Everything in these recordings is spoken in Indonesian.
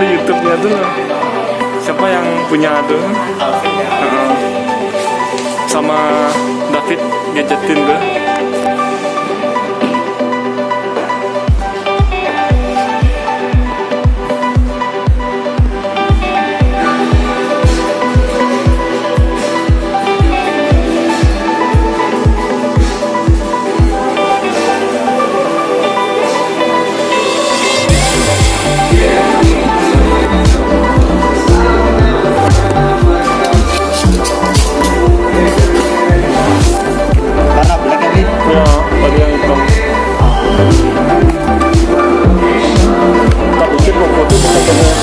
YouTube-nya tuh siapa yang punya tuh Heeh. sama David gadgetin tuh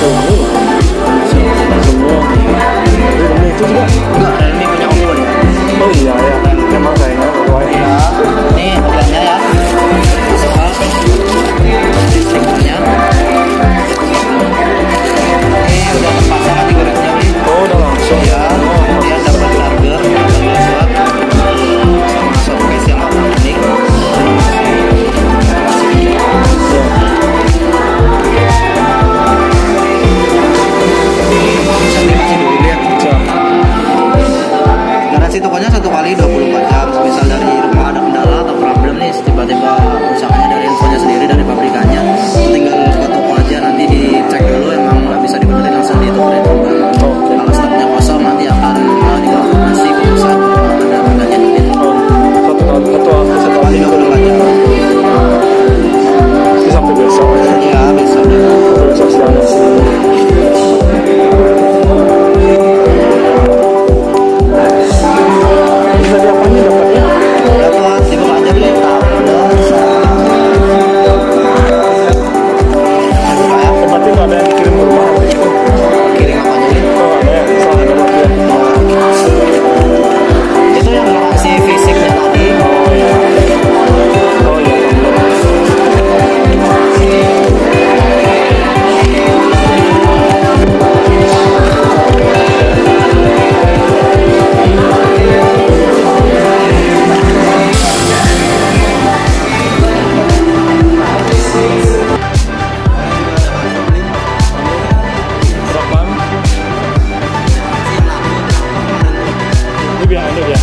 Oh. satu kali 24 jam misal dari rumah ada kendala atau problem nih tiba-tiba misalnya dari infonya sendiri dari pabrikannya tinggal 这边还热